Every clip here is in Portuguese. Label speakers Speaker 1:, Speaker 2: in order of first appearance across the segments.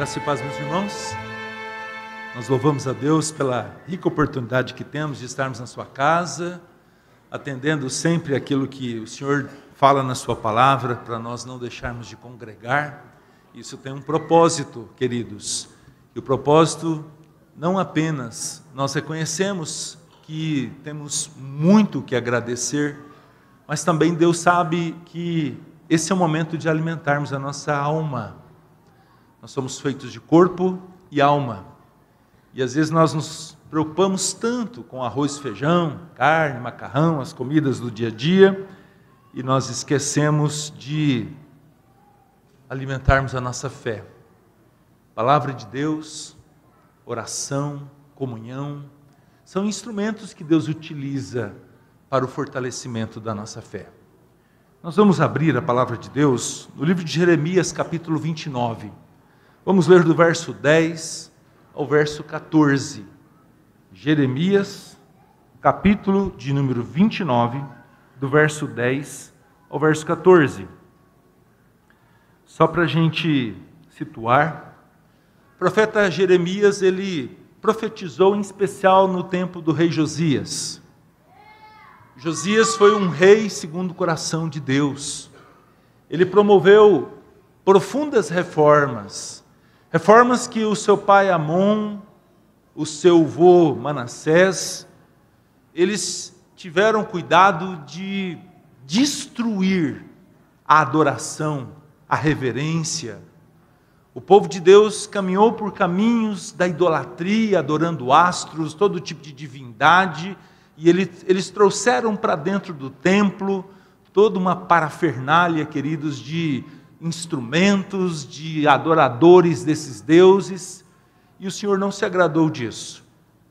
Speaker 1: Graças e paz, meus irmãos. Nós louvamos a Deus pela rica oportunidade que temos de estarmos na sua casa, atendendo sempre aquilo que o Senhor fala na sua palavra, para nós não deixarmos de congregar. Isso tem um propósito, queridos. E o propósito não apenas nós reconhecemos que temos muito que agradecer, mas também Deus sabe que esse é o momento de alimentarmos a nossa alma nós somos feitos de corpo e alma. E às vezes nós nos preocupamos tanto com arroz, feijão, carne, macarrão, as comidas do dia a dia, e nós esquecemos de alimentarmos a nossa fé. Palavra de Deus, oração, comunhão, são instrumentos que Deus utiliza para o fortalecimento da nossa fé. Nós vamos abrir a palavra de Deus no livro de Jeremias, capítulo 29. Vamos ler do verso 10 ao verso 14. Jeremias, capítulo de número 29, do verso 10 ao verso 14. Só para a gente situar, o profeta Jeremias, ele profetizou em especial no tempo do rei Josias. Josias foi um rei segundo o coração de Deus. Ele promoveu profundas reformas Reformas que o seu pai Amon, o seu avô Manassés, eles tiveram cuidado de destruir a adoração, a reverência. O povo de Deus caminhou por caminhos da idolatria, adorando astros, todo tipo de divindade, e eles, eles trouxeram para dentro do templo toda uma parafernália, queridos, de instrumentos, de adoradores desses deuses, e o Senhor não se agradou disso.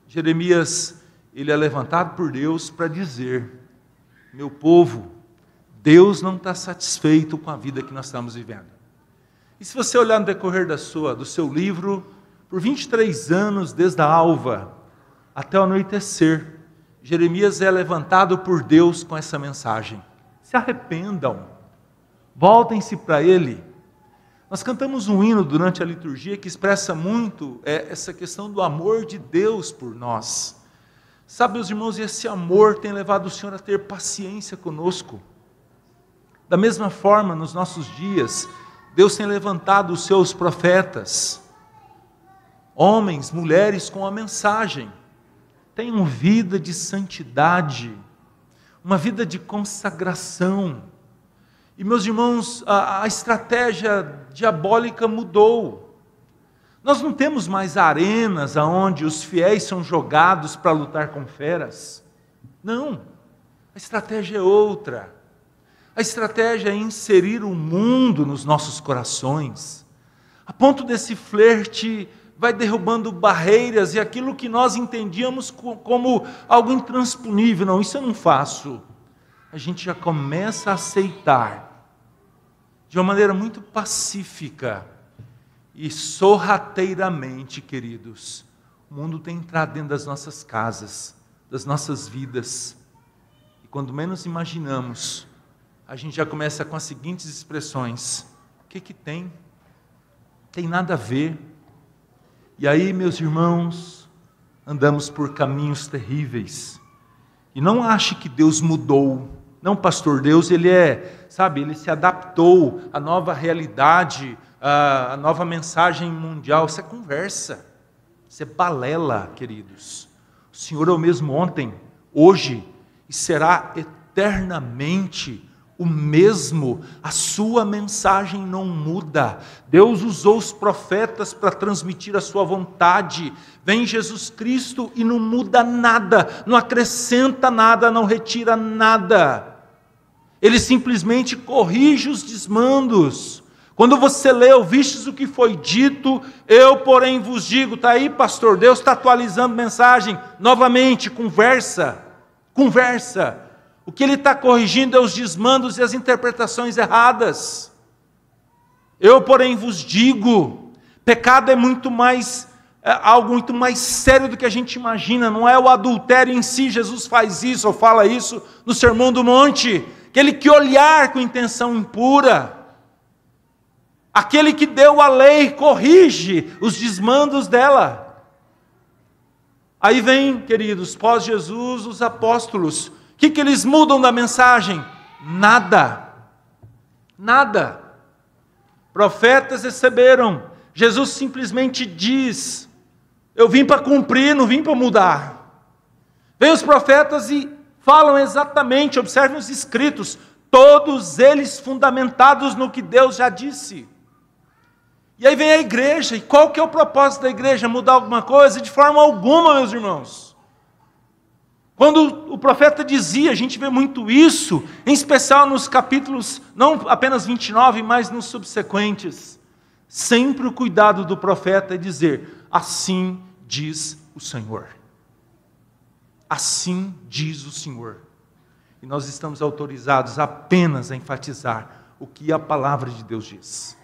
Speaker 1: Jeremias, ele é levantado por Deus para dizer: meu povo, Deus não está satisfeito com a vida que nós estamos vivendo. E se você olhar no decorrer da sua, do seu livro, por 23 anos, desde a alva até o anoitecer, Jeremias é levantado por Deus com essa mensagem: se arrependam voltem-se para Ele. Nós cantamos um hino durante a liturgia que expressa muito é, essa questão do amor de Deus por nós. Sabe, meus irmãos, esse amor tem levado o Senhor a ter paciência conosco. Da mesma forma, nos nossos dias, Deus tem levantado os seus profetas, homens, mulheres com a mensagem. Tenham vida de santidade, uma vida de consagração, e meus irmãos, a, a estratégia diabólica mudou. Nós não temos mais arenas aonde os fiéis são jogados para lutar com feras. Não. A estratégia é outra. A estratégia é inserir o mundo nos nossos corações. A ponto desse flerte vai derrubando barreiras e aquilo que nós entendíamos como algo intransponível. Não, isso eu não faço. A gente já começa a aceitar de uma maneira muito pacífica e sorrateiramente, queridos. O mundo tem entrado dentro das nossas casas, das nossas vidas. E quando menos imaginamos, a gente já começa com as seguintes expressões: o que que tem? Tem nada a ver. E aí, meus irmãos, andamos por caminhos terríveis. E não ache que Deus mudou. Não, pastor, Deus, ele é, sabe, ele se adaptou à nova realidade, à nova mensagem mundial. Isso é conversa, isso é balela, queridos. O Senhor é o mesmo ontem, hoje e será eternamente o mesmo, a sua mensagem não muda. Deus usou os profetas para transmitir a sua vontade. Vem Jesus Cristo e não muda nada, não acrescenta nada, não retira nada. Ele simplesmente corrige os desmandos. Quando você lê, ouvistes o que foi dito, eu, porém, vos digo, está aí, pastor, Deus está atualizando mensagem, novamente, conversa, conversa. O que ele está corrigindo é os desmandos e as interpretações erradas. Eu, porém, vos digo: pecado é muito mais, é algo muito mais sério do que a gente imagina, não é o adultério em si, Jesus faz isso ou fala isso no Sermão do Monte, aquele que olhar com intenção impura. Aquele que deu a lei corrige os desmandos dela. Aí vem, queridos, pós-Jesus, os apóstolos. O que, que eles mudam da mensagem? Nada. Nada. Profetas receberam. Jesus simplesmente diz: Eu vim para cumprir, não vim para mudar. Vem os profetas e falam exatamente, observem os escritos, todos eles fundamentados no que Deus já disse. E aí vem a igreja, e qual que é o propósito da igreja? Mudar alguma coisa? De forma alguma, meus irmãos. Quando o profeta dizia, a gente vê muito isso, em especial nos capítulos, não apenas 29, mas nos subsequentes. Sempre o cuidado do profeta é dizer: Assim diz o Senhor. Assim diz o Senhor. E nós estamos autorizados apenas a enfatizar o que a palavra de Deus diz.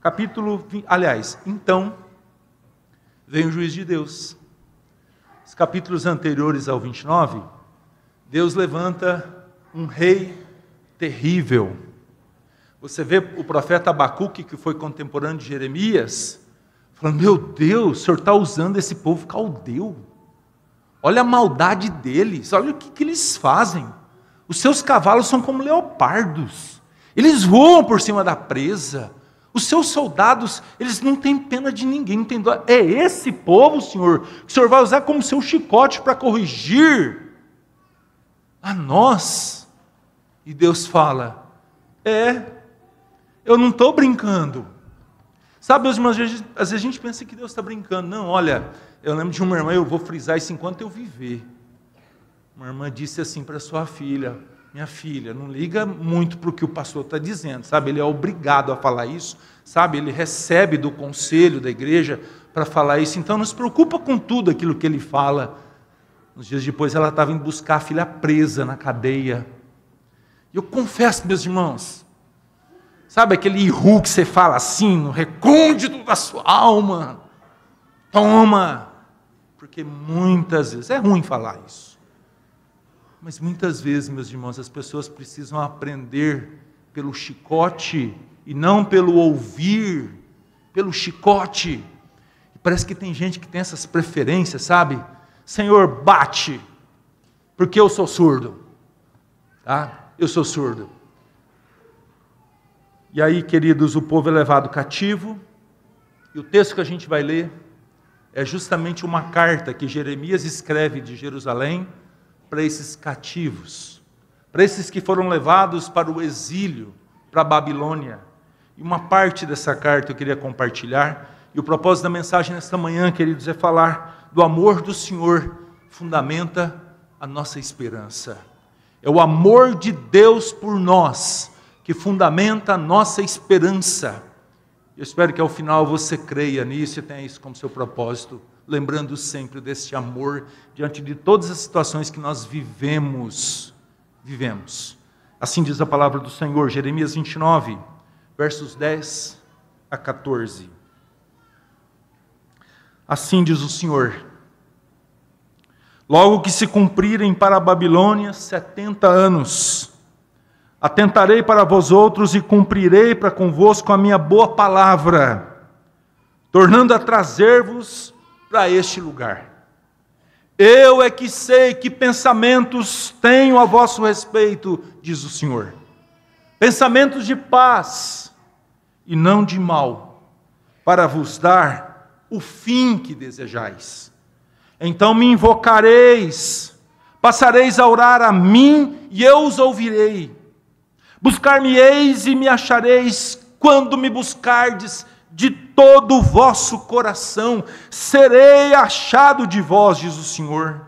Speaker 1: Capítulo, aliás, então vem o juiz de Deus. Os capítulos anteriores ao 29, Deus levanta um rei terrível. Você vê o profeta Abacuque, que foi contemporâneo de Jeremias, falando: Meu Deus, o senhor está usando esse povo caldeu. Olha a maldade deles, olha o que, que eles fazem. Os seus cavalos são como leopardos, eles voam por cima da presa. Os seus soldados, eles não têm pena de ninguém, não dó. É esse povo, Senhor, que o Senhor vai usar como seu chicote para corrigir a nós. E Deus fala: É, eu não estou brincando. Sabe, às vezes, às vezes a gente pensa que Deus está brincando. Não, olha, eu lembro de uma irmã, eu vou frisar isso enquanto eu viver. Uma irmã disse assim para sua filha: minha filha, não liga muito para o que o pastor está dizendo, sabe? Ele é obrigado a falar isso, sabe? Ele recebe do conselho da igreja para falar isso, então não se preocupa com tudo aquilo que ele fala. Uns dias depois ela estava indo buscar a filha presa na cadeia. E eu confesso, meus irmãos, sabe aquele irru que você fala assim, no recôndito da sua alma? Toma! Porque muitas vezes, é ruim falar isso. Mas muitas vezes, meus irmãos, as pessoas precisam aprender pelo chicote e não pelo ouvir, pelo chicote. E parece que tem gente que tem essas preferências, sabe? Senhor, bate, porque eu sou surdo. Tá? Eu sou surdo. E aí, queridos, o povo é levado cativo, e o texto que a gente vai ler é justamente uma carta que Jeremias escreve de Jerusalém para esses cativos, para esses que foram levados para o exílio, para a Babilônia. E uma parte dessa carta eu queria compartilhar, e o propósito da mensagem nesta manhã, queridos, é falar do amor do Senhor, fundamenta a nossa esperança. É o amor de Deus por nós que fundamenta a nossa esperança. Eu espero que ao final você creia nisso e tenha isso como seu propósito lembrando sempre deste amor diante de todas as situações que nós vivemos. Vivemos. Assim diz a palavra do Senhor, Jeremias 29, versos 10 a 14. Assim diz o Senhor: Logo que se cumprirem para a Babilônia setenta anos, atentarei para vós outros e cumprirei para convosco a minha boa palavra, tornando a trazer-vos para este lugar. Eu é que sei que pensamentos tenho a vosso respeito, diz o Senhor. Pensamentos de paz e não de mal, para vos dar o fim que desejais. Então me invocareis, passareis a orar a mim e eu os ouvirei. Buscar-me-eis e me achareis quando me buscardes de todo o vosso coração, serei achado de vós, diz o Senhor,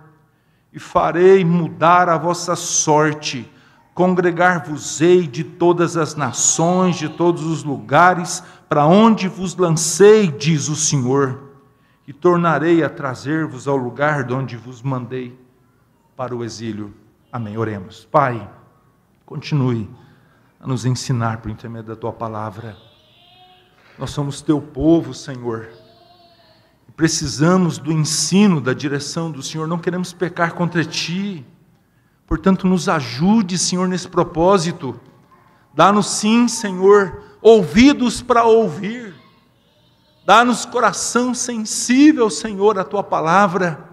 Speaker 1: e farei mudar a vossa sorte, congregar-vos-ei de todas as nações, de todos os lugares, para onde vos lancei, diz o Senhor, e tornarei a trazer-vos ao lugar de onde vos mandei para o exílio. Amém. Oremos. Pai, continue a nos ensinar por intermédio da tua palavra nós somos teu povo, Senhor. Precisamos do ensino, da direção do Senhor. Não queremos pecar contra ti. Portanto, nos ajude, Senhor, nesse propósito. Dá-nos sim, Senhor, ouvidos para ouvir. Dá-nos coração sensível, Senhor, à tua palavra.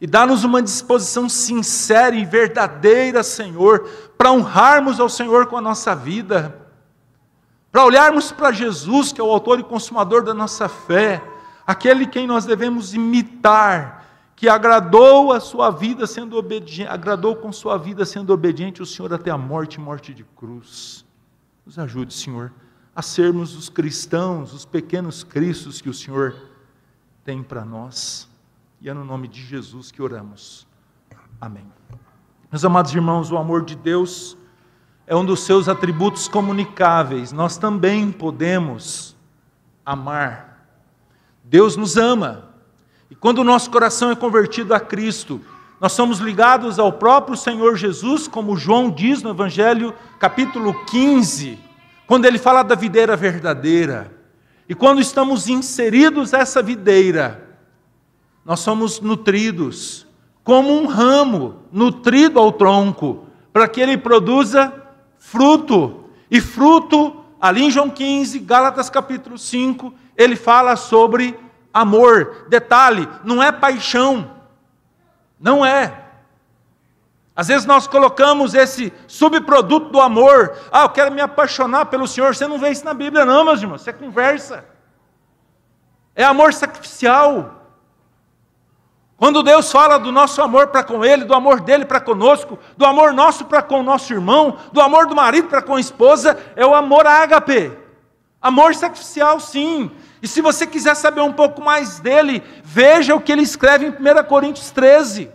Speaker 1: E dá-nos uma disposição sincera e verdadeira, Senhor, para honrarmos ao Senhor com a nossa vida. Para olharmos para Jesus, que é o autor e consumador da nossa fé, aquele quem nós devemos imitar, que agradou a sua vida sendo obediente, agradou com sua vida sendo obediente o Senhor até a morte, morte de cruz. Nos ajude, Senhor, a sermos os cristãos, os pequenos cristos que o Senhor tem para nós. E é no nome de Jesus que oramos. Amém. Meus amados irmãos, o amor de Deus é um dos seus atributos comunicáveis. Nós também podemos amar. Deus nos ama. E quando o nosso coração é convertido a Cristo, nós somos ligados ao próprio Senhor Jesus, como João diz no Evangelho, capítulo 15 quando ele fala da videira verdadeira, e quando estamos inseridos nessa videira, nós somos nutridos, como um ramo nutrido ao tronco, para que ele produza fruto. E fruto, ali em João 15, Gálatas capítulo 5, ele fala sobre amor. Detalhe, não é paixão, não é. Às vezes nós colocamos esse subproduto do amor. Ah, eu quero me apaixonar pelo Senhor. Você não vê isso na Bíblia, não, meus irmãos. Você conversa. É amor sacrificial. Quando Deus fala do nosso amor para com Ele, do amor dele para conosco, do amor nosso para com o nosso irmão, do amor do marido para com a esposa, é o amor ágape. Amor sacrificial, sim. E se você quiser saber um pouco mais dele, veja o que ele escreve em 1 Coríntios 13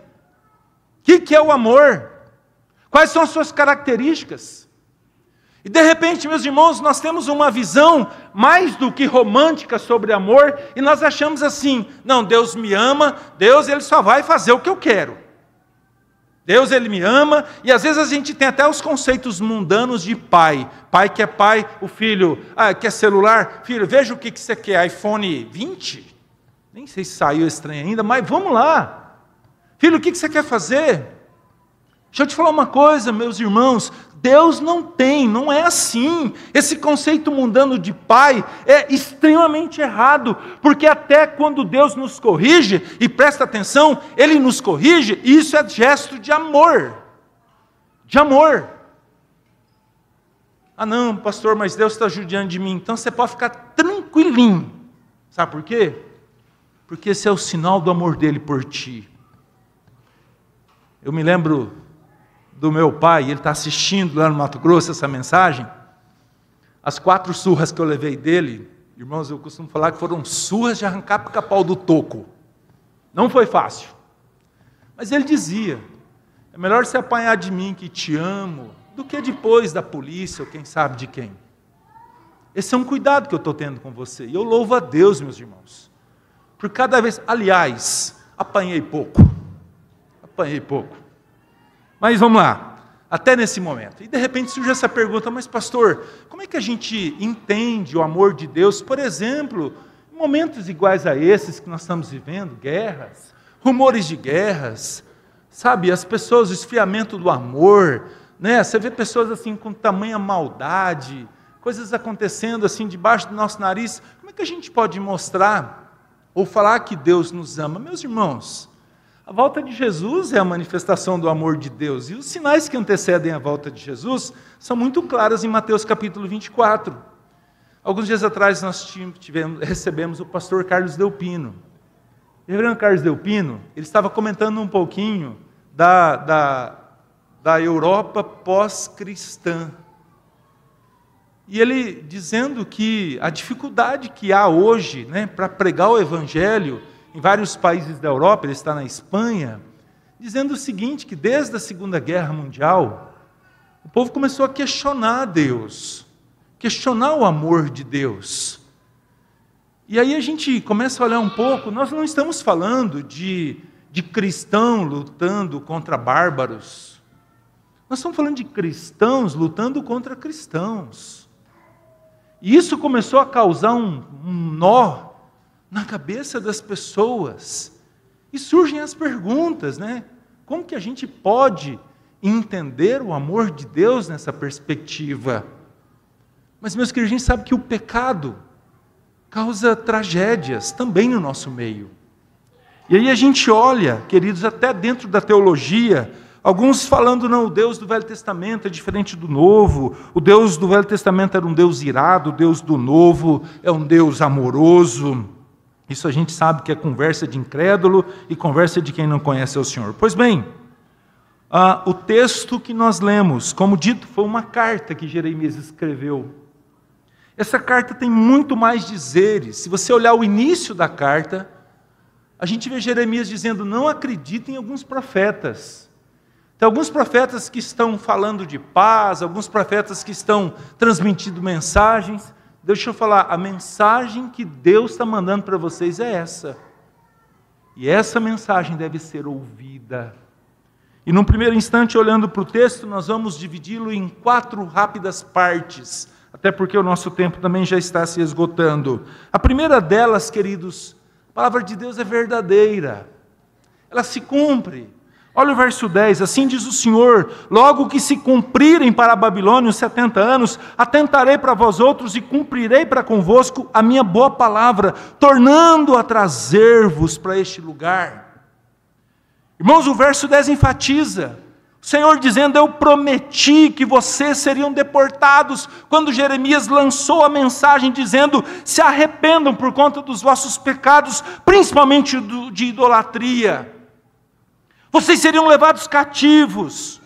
Speaker 1: que, que é o amor? Quais são as suas características? E de repente, meus irmãos, nós temos uma visão mais do que romântica sobre amor e nós achamos assim: não, Deus me ama, Deus ele só vai fazer o que eu quero. Deus ele me ama e às vezes a gente tem até os conceitos mundanos de pai. Pai que é pai, o filho ah, quer celular, filho, veja o que, que você quer, iPhone 20? Nem sei se saiu estranho ainda, mas vamos lá. Filho, o que você quer fazer? Deixa eu te falar uma coisa, meus irmãos. Deus não tem, não é assim. Esse conceito mundano de pai é extremamente errado, porque até quando Deus nos corrige, e presta atenção, Ele nos corrige, isso é gesto de amor. De amor. Ah, não, pastor, mas Deus está judiando de mim. Então você pode ficar tranquilinho. Sabe por quê? Porque esse é o sinal do amor dele por ti. Eu me lembro do meu pai, ele está assistindo lá no Mato Grosso essa mensagem. As quatro surras que eu levei dele, irmãos, eu costumo falar que foram surras de arrancar pica-pau do toco. Não foi fácil. Mas ele dizia: é melhor você apanhar de mim que te amo, do que depois da polícia ou quem sabe de quem. Esse é um cuidado que eu estou tendo com você. E eu louvo a Deus, meus irmãos. Por cada vez, aliás, apanhei pouco apanhei pouco. Mas vamos lá, até nesse momento. E de repente surge essa pergunta, mas pastor, como é que a gente entende o amor de Deus, por exemplo, em momentos iguais a esses que nós estamos vivendo, guerras, rumores de guerras, sabe, as pessoas, o esfriamento do amor, né? Você vê pessoas assim com tamanha maldade, coisas acontecendo assim debaixo do nosso nariz. Como é que a gente pode mostrar ou falar que Deus nos ama? Meus irmãos, a volta de Jesus é a manifestação do amor de Deus. E os sinais que antecedem a volta de Jesus são muito claros em Mateus capítulo 24. Alguns dias atrás nós tivemos, recebemos o pastor Carlos Delpino. O reverendo Carlos Delpino, ele estava comentando um pouquinho da, da, da Europa pós-cristã. E ele dizendo que a dificuldade que há hoje né, para pregar o Evangelho em vários países da Europa, ele está na Espanha, dizendo o seguinte: que desde a Segunda Guerra Mundial, o povo começou a questionar Deus, questionar o amor de Deus. E aí a gente começa a olhar um pouco, nós não estamos falando de, de cristão lutando contra bárbaros. Nós estamos falando de cristãos lutando contra cristãos. E isso começou a causar um, um nó na cabeça das pessoas. E surgem as perguntas, né? Como que a gente pode entender o amor de Deus nessa perspectiva? Mas, meus queridos, a gente sabe que o pecado causa tragédias também no nosso meio. E aí a gente olha, queridos, até dentro da teologia, alguns falando, não, o Deus do Velho Testamento é diferente do Novo, o Deus do Velho Testamento era um Deus irado, o Deus do Novo é um Deus amoroso. Isso a gente sabe que é conversa de incrédulo e conversa de quem não conhece o Senhor. Pois bem, ah, o texto que nós lemos, como dito, foi uma carta que Jeremias escreveu. Essa carta tem muito mais dizeres. Se você olhar o início da carta, a gente vê Jeremias dizendo: não acredita em alguns profetas. Tem alguns profetas que estão falando de paz, alguns profetas que estão transmitindo mensagens. Deixa eu falar, a mensagem que Deus está mandando para vocês é essa. E essa mensagem deve ser ouvida. E num primeiro instante, olhando para o texto, nós vamos dividi-lo em quatro rápidas partes, até porque o nosso tempo também já está se esgotando. A primeira delas, queridos, a palavra de Deus é verdadeira, ela se cumpre. Olha o verso 10, assim diz o Senhor: logo que se cumprirem para a Babilônia os setenta anos, atentarei para vós outros e cumprirei para convosco a minha boa palavra, tornando a trazer-vos para este lugar. Irmãos, o verso 10 enfatiza: o Senhor dizendo: Eu prometi que vocês seriam deportados, quando Jeremias lançou a mensagem dizendo: Se arrependam por conta dos vossos pecados, principalmente de idolatria. Vocês seriam levados cativos.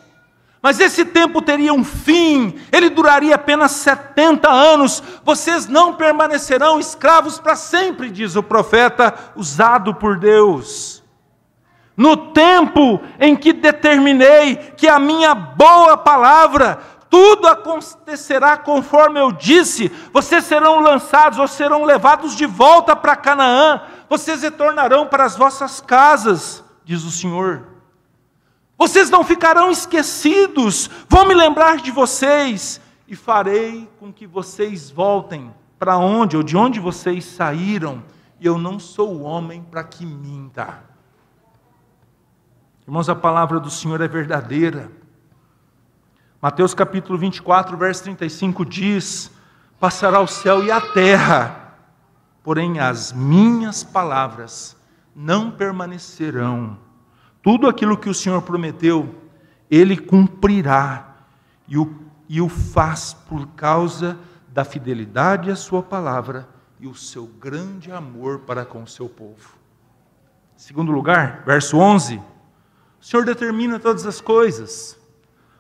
Speaker 1: Mas esse tempo teria um fim, ele duraria apenas 70 anos. Vocês não permanecerão escravos para sempre, diz o profeta usado por Deus. No tempo em que determinei que a minha boa palavra, tudo acontecerá conforme eu disse, vocês serão lançados ou serão levados de volta para Canaã, vocês retornarão para as vossas casas, diz o Senhor. Vocês não ficarão esquecidos, vou me lembrar de vocês e farei com que vocês voltem para onde ou de onde vocês saíram, e eu não sou o homem para que minta. Irmãos, a palavra do Senhor é verdadeira. Mateus capítulo 24, verso 35 diz: Passará o céu e a terra, porém as minhas palavras não permanecerão. Tudo aquilo que o Senhor prometeu, Ele cumprirá, e o, e o faz por causa da fidelidade à Sua palavra e o seu grande amor para com o seu povo. Segundo lugar, verso 11 o Senhor determina todas as coisas.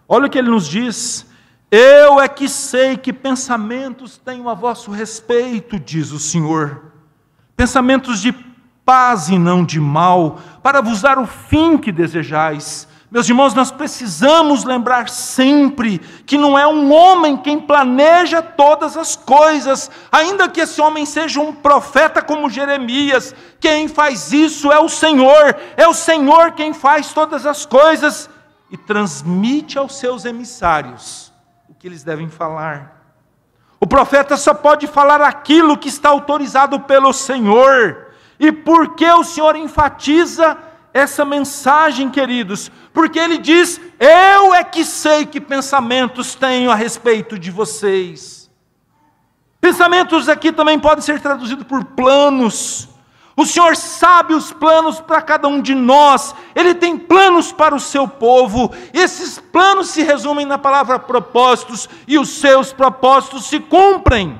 Speaker 1: Olha o que ele nos diz: Eu é que sei que pensamentos tenho a vosso respeito, diz o Senhor. Pensamentos de paz e não de mal, para vos dar o fim que desejais. Meus irmãos, nós precisamos lembrar sempre que não é um homem quem planeja todas as coisas, ainda que esse homem seja um profeta como Jeremias, quem faz isso é o Senhor, é o Senhor quem faz todas as coisas e transmite aos seus emissários o que eles devem falar. O profeta só pode falar aquilo que está autorizado pelo Senhor, e por que o Senhor enfatiza essa mensagem, queridos, porque ele diz: Eu é que sei que pensamentos tenho a respeito de vocês. Pensamentos aqui também podem ser traduzidos por planos. O Senhor sabe os planos para cada um de nós, Ele tem planos para o seu povo, esses planos se resumem na palavra propósitos, e os seus propósitos se cumprem.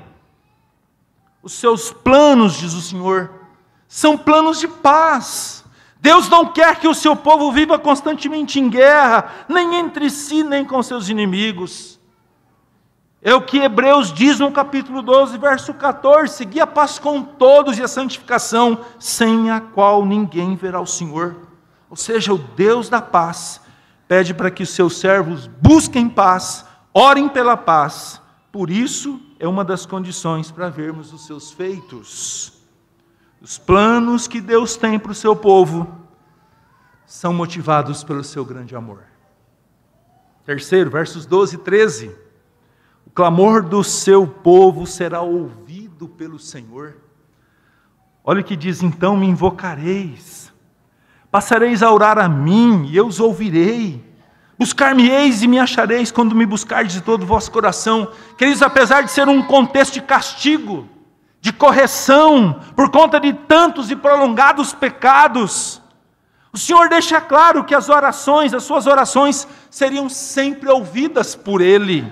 Speaker 1: Os seus planos, diz o Senhor, são planos de paz Deus não quer que o seu povo viva constantemente em guerra, nem entre si, nem com seus inimigos. É o que Hebreus diz no capítulo 12, verso 14: segui a paz com todos e a santificação, sem a qual ninguém verá o Senhor. Ou seja, o Deus da paz pede para que os seus servos busquem paz, orem pela paz. Por isso, é uma das condições para vermos os seus feitos. Os planos que Deus tem para o seu povo são motivados pelo seu grande amor. Terceiro, versos 12 e 13. O clamor do seu povo será ouvido pelo Senhor. Olha o que diz: então me invocareis, passareis a orar a mim, e eu os ouvirei. Buscar-me-eis e me achareis quando me buscardes de todo o vosso coração. Queridos, apesar de ser um contexto de castigo, de correção, por conta de tantos e prolongados pecados, o Senhor deixa claro que as orações, as suas orações, seriam sempre ouvidas por Ele.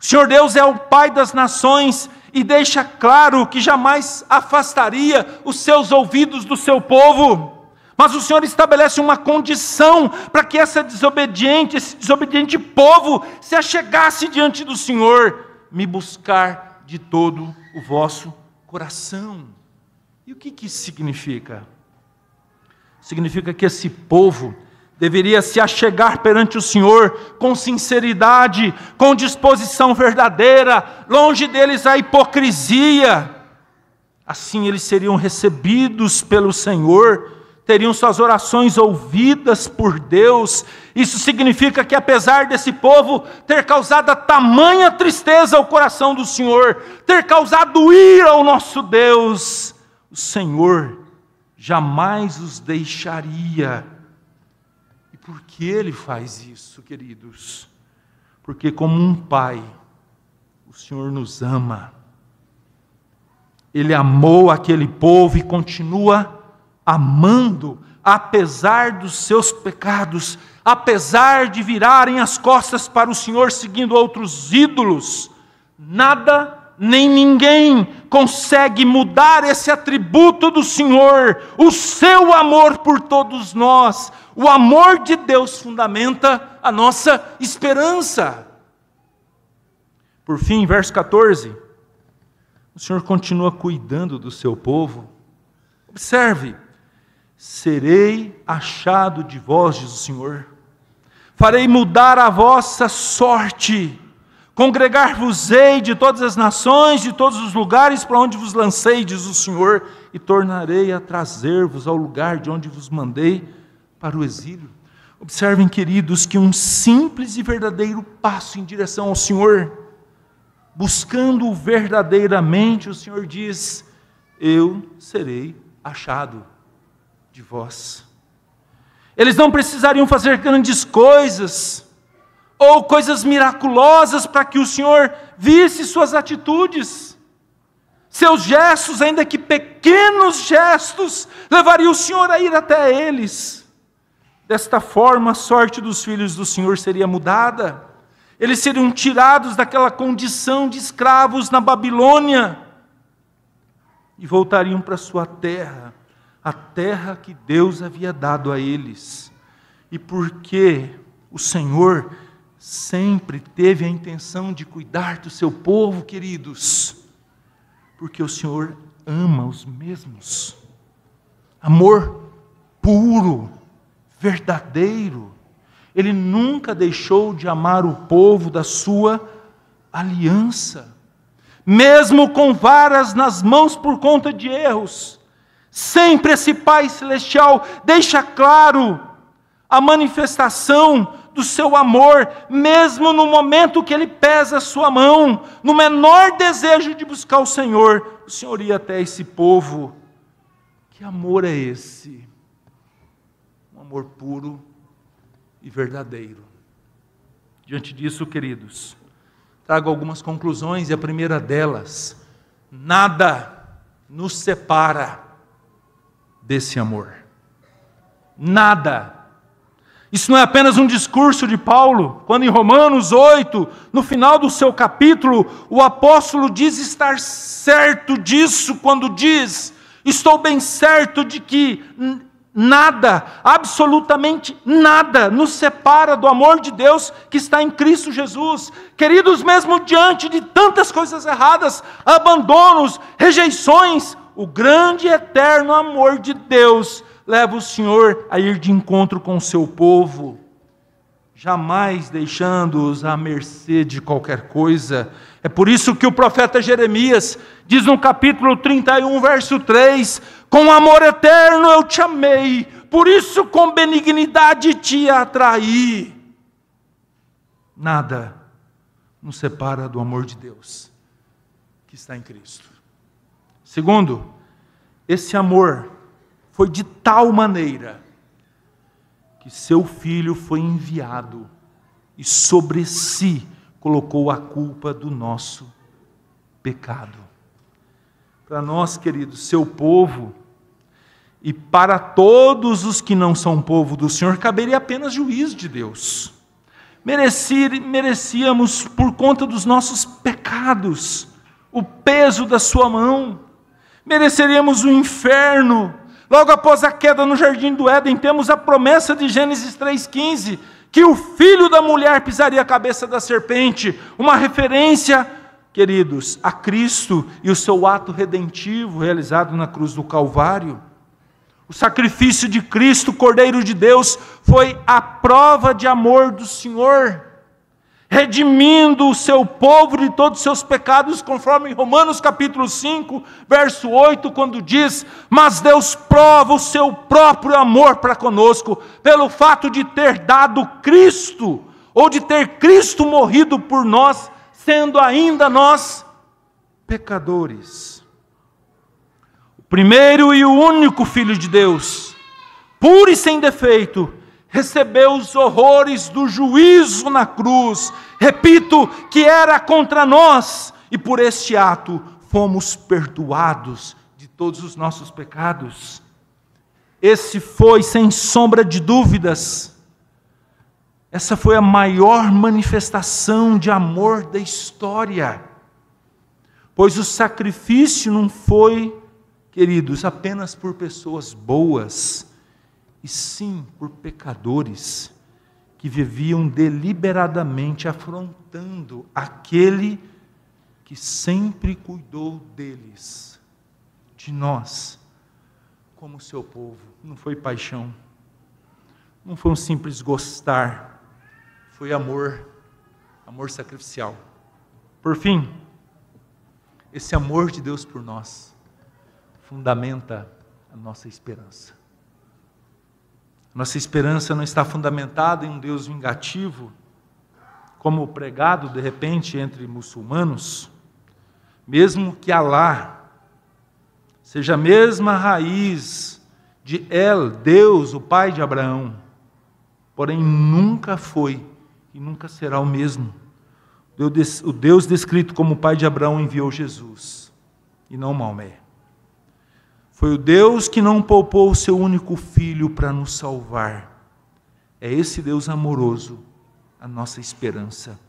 Speaker 1: O Senhor Deus é o Pai das nações e deixa claro que jamais afastaria os seus ouvidos do seu povo. Mas o Senhor estabelece uma condição para que essa desobediente, esse desobediente povo se achegasse diante do Senhor, me buscar de todo o vosso coração. E o que, que isso significa? Significa que esse povo deveria se achegar perante o Senhor com sinceridade, com disposição verdadeira, longe deles a hipocrisia. Assim eles seriam recebidos pelo Senhor teriam suas orações ouvidas por Deus. Isso significa que, apesar desse povo ter causado tamanha tristeza ao coração do Senhor, ter causado ira ao nosso Deus, o Senhor jamais os deixaria. E por que ele faz isso, queridos? Porque, como um pai, o Senhor nos ama. Ele amou aquele povo e continua amando, apesar dos seus pecados, apesar de virarem as costas para o Senhor seguindo outros ídolos, nada nem ninguém consegue mudar esse atributo do Senhor, o seu amor por todos nós. O amor de Deus fundamenta a nossa esperança. Por fim, verso 14, o Senhor continua cuidando do seu povo. Observe, serei achado de vós, diz o Senhor. Farei mudar a vossa sorte. Congregar-vos-ei de todas as nações, de todos os lugares para onde vos lancei, diz o Senhor, e tornarei a trazer-vos ao lugar de onde vos mandei para o exílio. Observem, queridos, que um simples e verdadeiro passo em direção ao Senhor, buscando-o verdadeiramente, o Senhor diz: Eu serei achado de vós. Eles não precisariam fazer grandes coisas ou coisas miraculosas para que o Senhor visse suas atitudes. Seus gestos, ainda que pequenos gestos, levariam o Senhor a ir até eles. Desta forma, a sorte dos filhos do Senhor seria mudada. Eles seriam tirados daquela condição de escravos na Babilônia e voltariam para sua terra a terra que Deus havia dado a eles. E porque o Senhor sempre teve a intenção de cuidar do seu povo, queridos, porque o Senhor ama os mesmos. Amor puro, verdadeiro. Ele nunca deixou de amar o povo da sua aliança, mesmo com varas nas mãos por conta de erros Sempre esse Pai Celestial deixa claro a manifestação do seu amor, mesmo no momento que ele pesa a sua mão, no menor desejo de buscar o Senhor, o Senhor ia até esse povo. Que amor é esse? Um amor puro e verdadeiro. Diante disso, queridos, trago algumas conclusões e a primeira delas: nada nos separa desse amor. Nada. Isso não é apenas um discurso de Paulo, quando em Romanos 8, no final do seu capítulo, o apóstolo diz estar certo disso, quando diz: Estou bem certo de que nada, absolutamente nada, nos separa do amor de Deus que está em Cristo Jesus. Queridos, mesmo diante de tantas coisas erradas, abandonos, rejeições, o grande e eterno amor de Deus leva o Senhor a ir de encontro com o seu povo, jamais deixando-os à mercê de qualquer coisa. É por isso que o profeta Jeremias diz no capítulo 31, verso 3: Com amor eterno eu te amei, por isso com benignidade te atraí. Nada nos separa do amor de Deus que está em Cristo. Segundo, esse amor foi de tal maneira que seu filho foi enviado e sobre si colocou a culpa do nosso pecado. Para nós, queridos, seu povo, e para todos os que não são povo do Senhor, caberia apenas juízo de Deus. Merecíamos, por conta dos nossos pecados, o peso da Sua mão, mereceríamos o inferno. Logo após a queda no jardim do Éden, temos a promessa de Gênesis 3,15, que o filho da mulher pisaria a cabeça da serpente, uma referência, queridos, a Cristo e o seu ato redentivo realizado na cruz do Calvário. O sacrifício de Cristo, Cordeiro de Deus, foi a prova de amor do Senhor, redimindo o seu povo de todos os seus pecados, conforme Romanos capítulo 5, verso 8, quando diz: Mas Deus prova o seu próprio amor para conosco, pelo fato de ter dado Cristo, ou de ter Cristo morrido por nós, sendo ainda nós pecadores. Primeiro e o único Filho de Deus, puro e sem defeito, recebeu os horrores do juízo na cruz, repito, que era contra nós, e por este ato fomos perdoados de todos os nossos pecados. Esse foi, sem sombra de dúvidas, essa foi a maior manifestação de amor da história, pois o sacrifício não foi queridos, apenas por pessoas boas, e sim por pecadores que viviam deliberadamente afrontando aquele que sempre cuidou deles, de nós, como seu povo. Não foi paixão, não foi um simples gostar, foi amor, amor sacrificial. Por fim, esse amor de Deus por nós fundamenta a nossa esperança. Nossa esperança não está fundamentada em um Deus vingativo, como pregado de repente entre muçulmanos, mesmo que Alá seja a mesma raiz de El, Deus, o pai de Abraão, porém nunca foi e nunca será o mesmo. O Deus descrito como pai de Abraão enviou Jesus e não Maomé. Foi o Deus que não poupou o seu único filho para nos salvar. É esse Deus amoroso a nossa esperança.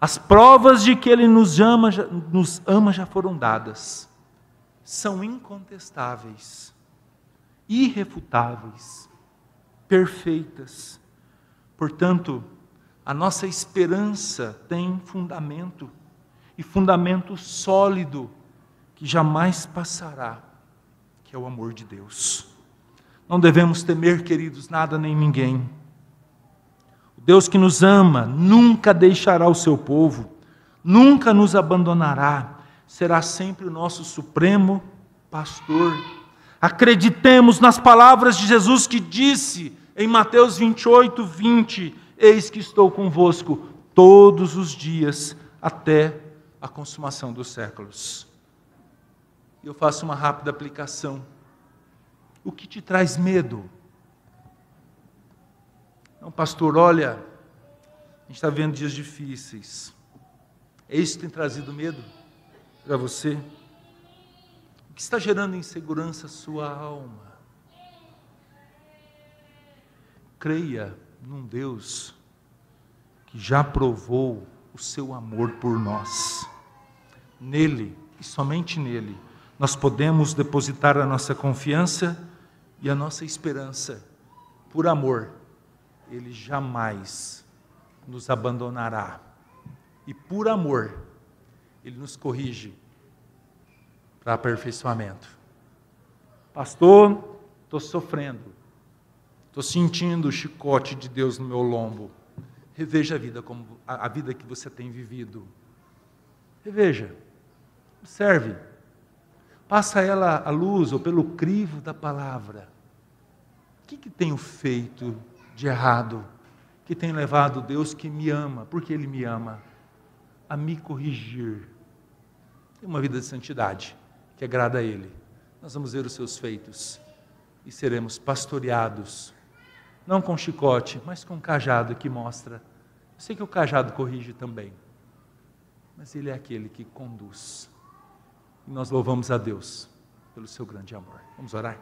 Speaker 1: As provas de que Ele nos ama, nos ama já foram dadas. São incontestáveis, irrefutáveis, perfeitas. Portanto, a nossa esperança tem fundamento, e fundamento sólido, que jamais passará que é o amor de Deus. Não devemos temer, queridos, nada nem ninguém. O Deus que nos ama nunca deixará o seu povo, nunca nos abandonará, será sempre o nosso supremo pastor. Acreditemos nas palavras de Jesus que disse em Mateus 28, 20: Eis que estou convosco todos os dias até a consumação dos séculos. E eu faço uma rápida aplicação. O que te traz medo? Não, pastor, olha, a gente está vendo dias difíceis. É isso que tem trazido medo para você? O que está gerando insegurança à sua alma? Creia num Deus que já provou o seu amor por nós. Nele e somente nele nós podemos depositar a nossa confiança e a nossa esperança. Por amor, Ele jamais nos abandonará. E por amor, Ele nos corrige para aperfeiçoamento. Pastor, estou sofrendo, estou sentindo o chicote de Deus no meu lombo. Reveja a vida como a, a vida que você tem vivido. Reveja, observe passa ela à luz ou pelo crivo da palavra. O que, que tenho feito de errado que tem levado Deus que me ama, porque Ele me ama, a me corrigir? Uma vida de santidade que agrada a Ele. Nós vamos ver os seus feitos e seremos pastoreados não com chicote, mas com cajado que mostra. Eu sei que o cajado corrige também, mas Ele é aquele que conduz. E nós louvamos a Deus pelo seu grande amor. Vamos orar?